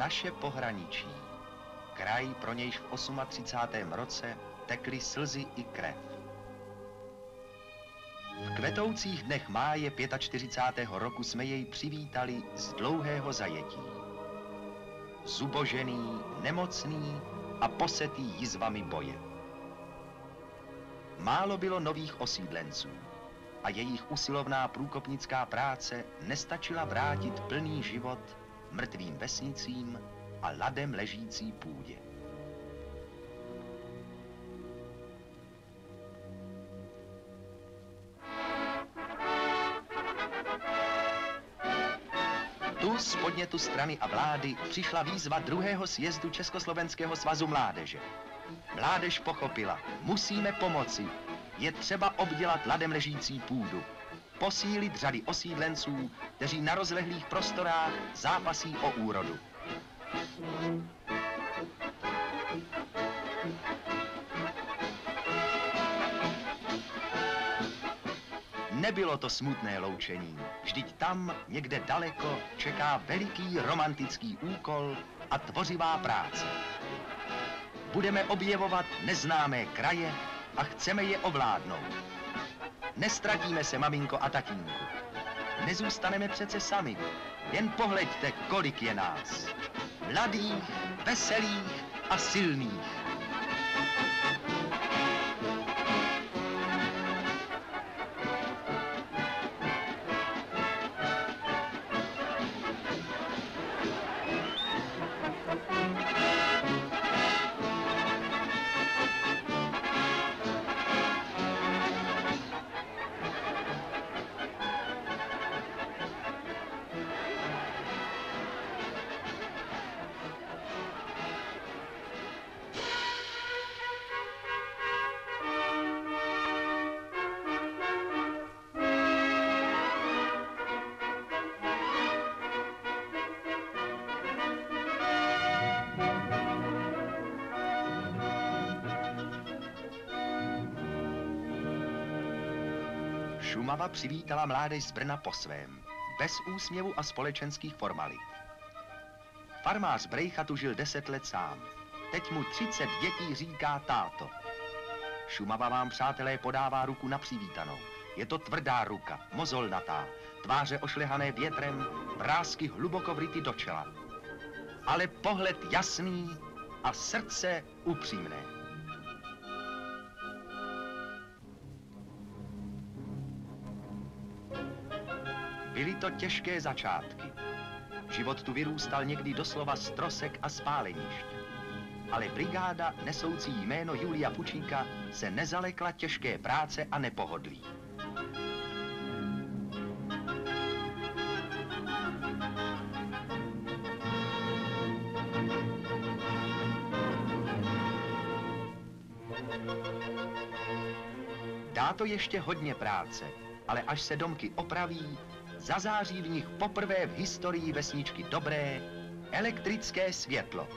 naše pohraničí. Kraj, pro nějž v 38. roce tekly slzy i krev. V kvetoucích dnech máje 45. roku jsme jej přivítali z dlouhého zajetí. Zubožený, nemocný a posetý jizvami boje. Málo bylo nových osídlenců a jejich usilovná průkopnická práce nestačila vrátit plný život mrtvým vesnicím a ladem ležící půdě. Tu z podnětu strany a vlády přišla výzva druhého sjezdu Československého svazu mládeže. Mládež pochopila, musíme pomoci, je třeba obdělat ladem ležící půdu, posílit řady osídlenců, kteří na rozlehlých prostorách zápasí o úrodu. Nebylo to smutné loučení, vždyť tam, někde daleko, čeká veliký romantický úkol a tvořivá práce. Budeme objevovat neznámé kraje a chceme je ovládnout. Nestratíme se, maminko a tatínku. Nezůstaneme přece sami. Jen pohleďte, kolik je nás. Mladých, veselých a silných. Šumava přivítala mládež z Brna po svém, bez úsměvu a společenských formalit. Farmář Brejcha tu žil deset let sám. Teď mu 30 dětí říká táto. Šumava vám, přátelé, podává ruku na přivítanou. Je to tvrdá ruka, mozolnatá, tváře ošlehané větrem, vrázky hluboko vryty do čela. Ale pohled jasný a srdce upřímné. Byly to těžké začátky. Život tu vyrůstal někdy doslova z trosek a spálenišť. Ale brigáda nesoucí jméno Julia Pučíka se nezalekla těžké práce a nepohodlí. Dá to ještě hodně práce, ale až se domky opraví, zazáří v nich poprvé v historii vesničky dobré elektrické světlo.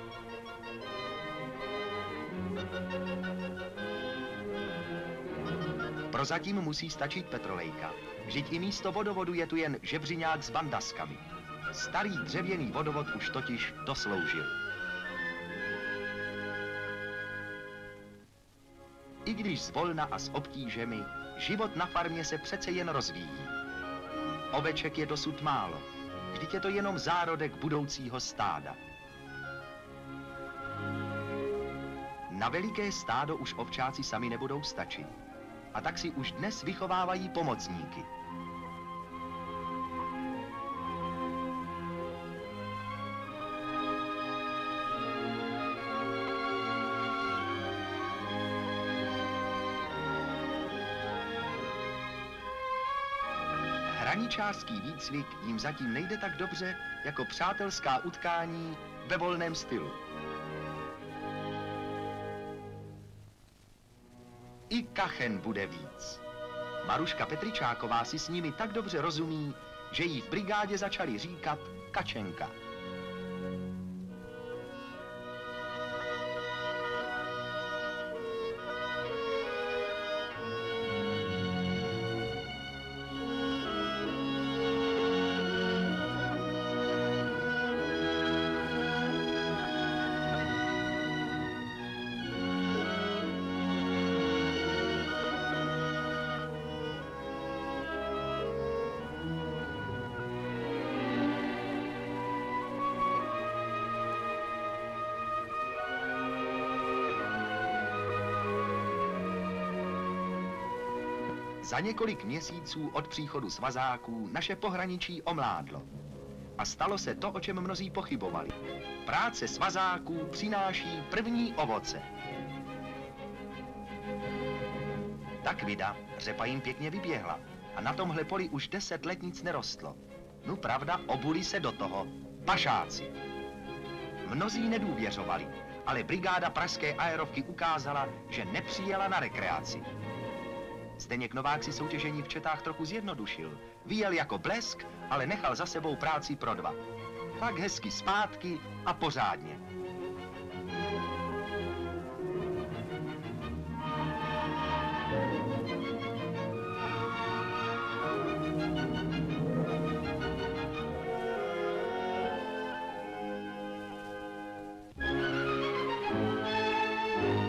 Prozatím musí stačit petrolejka. Vždyť i místo vodovodu je tu jen žebřiňák s bandaskami. Starý dřevěný vodovod už totiž dosloužil. I když zvolna a s obtížemi, život na farmě se přece jen rozvíjí. Oveček je dosud málo. Vždyť je to jenom zárodek budoucího stáda. Na veliké stádo už ovčáci sami nebudou stačit. A tak si už dnes vychovávají pomocníky. Hraničářský výcvik jim zatím nejde tak dobře jako přátelská utkání ve volném stylu. I kachen bude víc. Maruška Petričáková si s nimi tak dobře rozumí, že jí v brigádě začali říkat Kačenka. Za několik měsíců od příchodu svazáků naše pohraničí omládlo. A stalo se to, o čem mnozí pochybovali. Práce svazáků přináší první ovoce. Tak vida, řepa jim pěkně vyběhla a na tomhle poli už deset let nic nerostlo. No pravda, obuli se do toho. Pašáci. Mnozí nedůvěřovali, ale brigáda pražské aerovky ukázala, že nepřijela na rekreaci. Zdeněk Novák si soutěžení v Četách trochu zjednodušil. Vyjel jako blesk, ale nechal za sebou práci pro dva. Tak hezky zpátky a pořádně.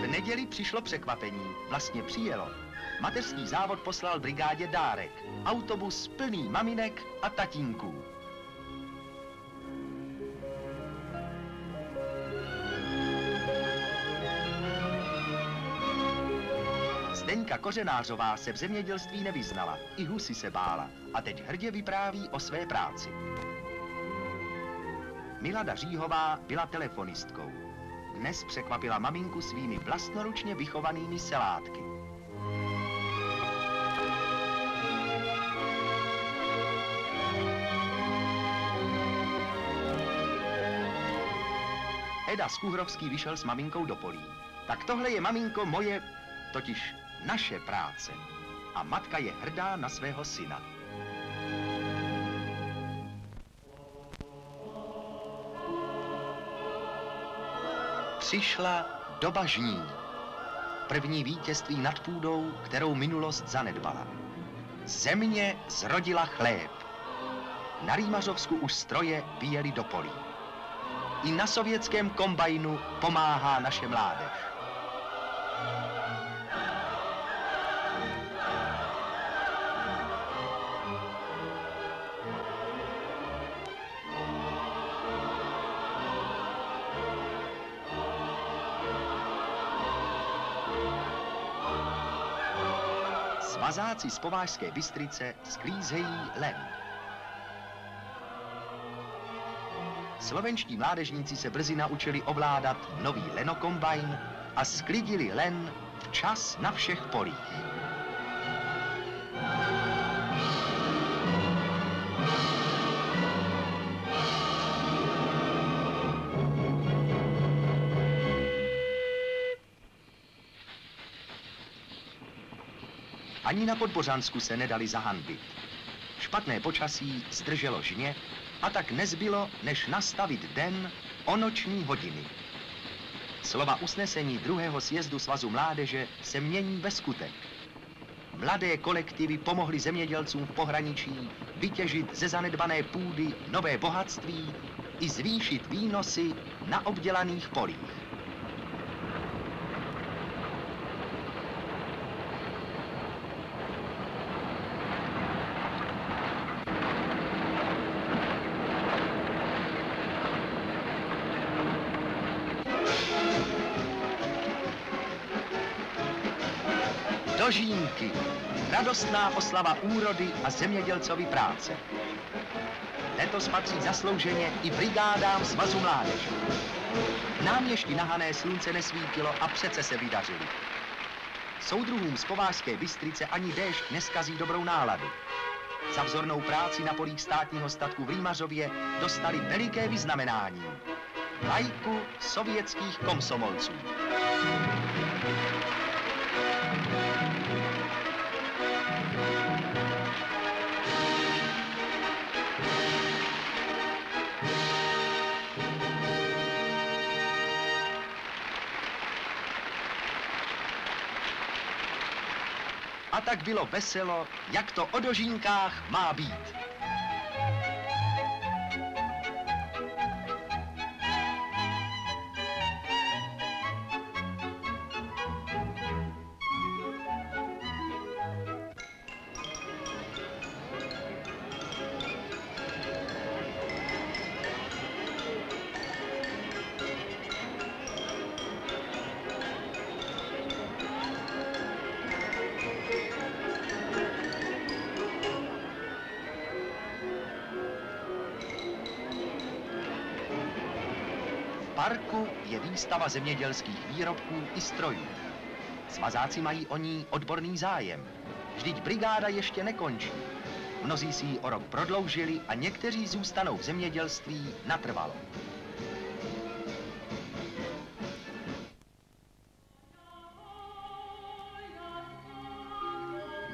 V neděli přišlo překvapení, vlastně přijelo. Mateřský závod poslal brigádě dárek. Autobus plný maminek a tatínků. Zdeňka Kořenářová se v zemědělství nevyznala, i husy se bála a teď hrdě vypráví o své práci. Milada Říhová byla telefonistkou. Dnes překvapila maminku svými vlastnoručně vychovanými selátky. Eda Skuhrovský vyšel s maminkou do polí. Tak tohle je, maminko, moje, totiž naše práce. A matka je hrdá na svého syna. Přišla doba žní. První vítězství nad půdou, kterou minulost zanedbala. Země zrodila chléb. Na Rýmařovsku už stroje vyjeli do polí. I na sovětském kombajnu pomáhá naše mládež. Svazáci z Povážské Bystrice sklízejí len. Slovenští mládežníci se brzy naučili ovládat nový lenokombajn a sklidili len včas na všech polích. Ani na Podbořansku se nedali zahanbit. Špatné počasí zdrželo žně a tak nezbylo, než nastavit den o noční hodiny. Slova usnesení druhého sjezdu Svazu mládeže se mění ve skutek. Mladé kolektivy pomohly zemědělcům v pohraničí vytěžit ze zanedbané půdy nové bohatství i zvýšit výnosy na obdělaných polích. Radostná oslava úrody a zemědělcovi práce. Letos patří zaslouženě i brigádám Svazu mládeže. Náměšti nahané slunce nesvítilo a přece se vydařili. Soudruhům z Povážské Bystrice ani déšť neskazí dobrou náladu. Za vzornou práci na polích státního statku v Rýmařově dostali veliké vyznamenání. Lajku sovětských komsomolců. A tak bylo veselo, jak to o dožínkách má být. Parku je výstava zemědělských výrobků i strojů. Svazáci mají o ní odborný zájem. Vždyť brigáda ještě nekončí. Mnozí si ji o rok prodloužili a někteří zůstanou v zemědělství natrvalo.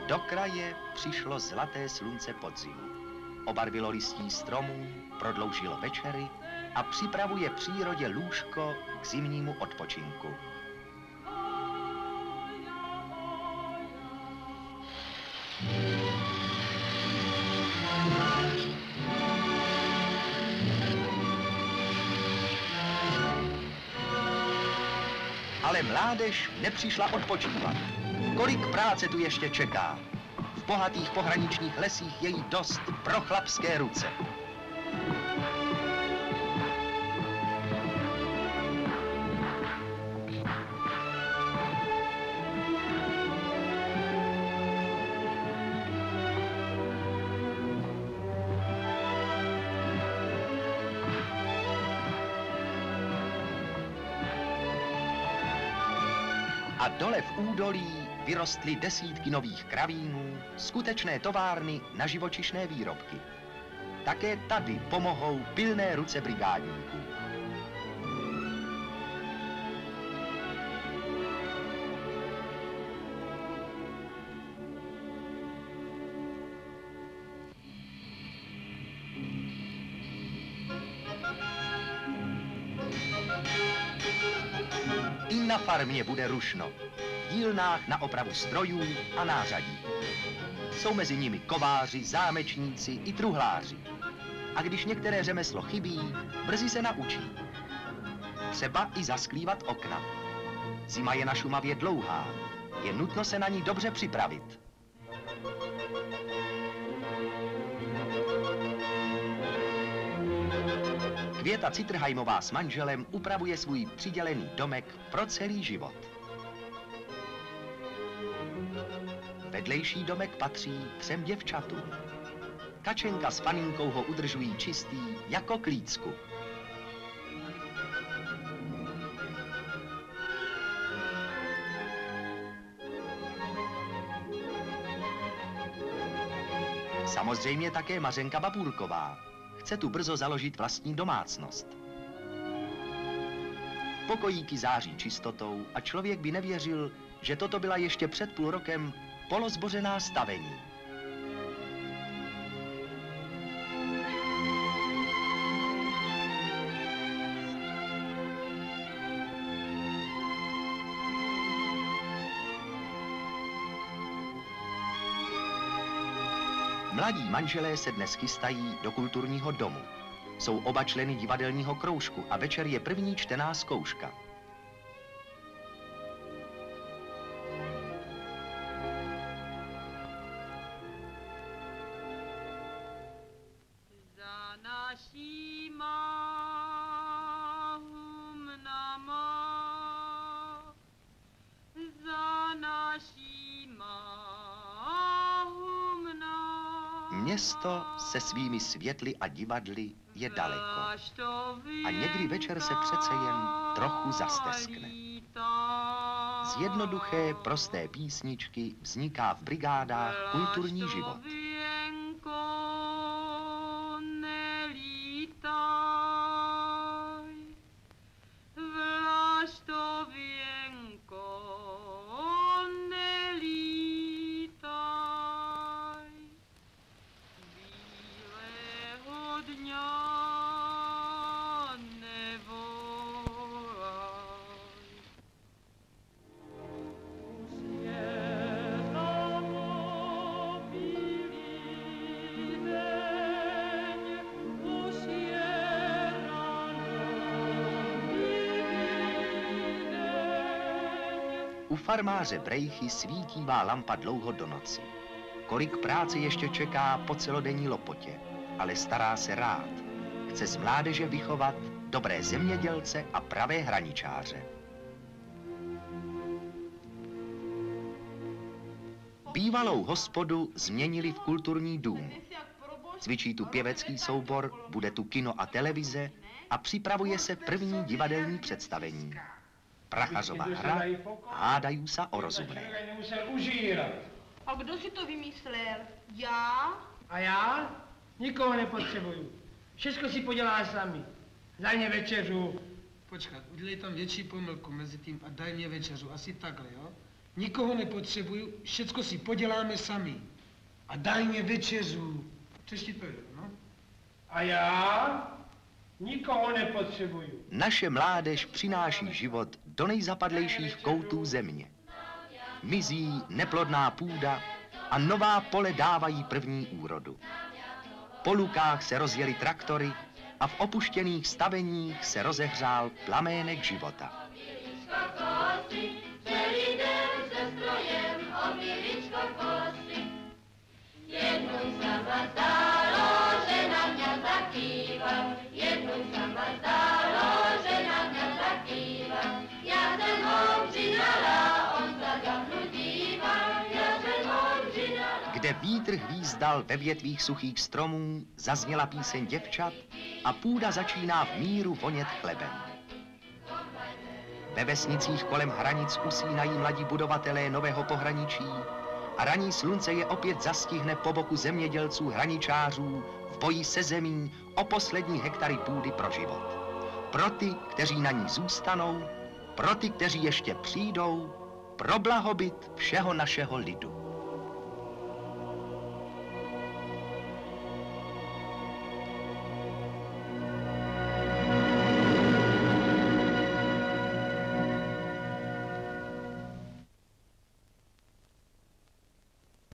Do kraje přišlo zlaté slunce podzimu. Obarvilo listí stromů, prodloužilo večery a připravuje přírodě lůžko k zimnímu odpočinku. Ale mládež nepřišla odpočívat. Kolik práce tu ještě čeká? Bohatých pohraničních lesích je jí dost pro chlapské ruce. A dole v údolí vyrostly desítky nových kravínů, skutečné továrny na živočišné výrobky. Také tady pomohou pilné ruce brigádníků. I na farmě bude rušno. Dílnách na opravu strojů a nářadí. Jsou mezi nimi kováři, zámečníci i truhláři. A když některé řemeslo chybí, brzy se naučí. Třeba i zasklívat okna. Zima je na Šumavě dlouhá. Je nutno se na ní dobře připravit. Květa Citrhajmová s manželem upravuje svůj přidělený domek pro celý život. Vedlejší domek patří třem děvčatům. Kačenka s paninkou ho udržují čistý jako klícku. Samozřejmě také Mařenka Babůrková. Chce tu brzo založit vlastní domácnost. Pokojíky září čistotou a člověk by nevěřil, že toto byla ještě před půl rokem polozbořená stavení. Mladí manželé se dnes chystají do kulturního domu. Jsou oba členy divadelního kroužku a večer je první čtená zkouška. Město se svými světly a divadly je daleko. A někdy večer se přece jen trochu zasteskne. Z jednoduché, prosté písničky vzniká v brigádách kulturní život. U farmáře Brejchy svítívá lampa dlouho do noci. Kolik práce ještě čeká po celodenní lopotě, ale stará se rád. Chce z mládeže vychovat dobré zemědělce a pravé hraničáře. Bývalou hospodu změnili v kulturní dům. Cvičí tu pěvecký soubor, bude tu kino a televize a připravuje se první divadelní představení. Prachařova hra Hádají se o rozumné. A kdo si to vymyslel? Já? A já nikoho nepotřebuju. Všechno si podělá sami. Za mě večeřu. Počkat, udělej tam větší pomlku mezi tím a daj mě večeřu, asi takhle, jo? Nikoho nepotřebuju, všecko si poděláme sami. A daj mě večeřu. Přečti to jde, no? A já nikoho nepotřebuju. Naše mládež přináší život do nejzapadlejších koutů země. Mizí neplodná půda a nová pole dávají první úrodu. Po lukách se rozjeli traktory a v opuštěných staveních se rozehřál plamének života. Jednou sama hvízdal ve větvích suchých stromů, zazněla píseň děvčat a půda začíná v míru vonět chlebem. Ve vesnicích kolem hranic usínají mladí budovatelé nového pohraničí a raní slunce je opět zastihne po boku zemědělců hraničářů v boji se zemí o poslední hektary půdy pro život. Pro ty, kteří na ní zůstanou, pro ty, kteří ještě přijdou, pro blahobyt všeho našeho lidu.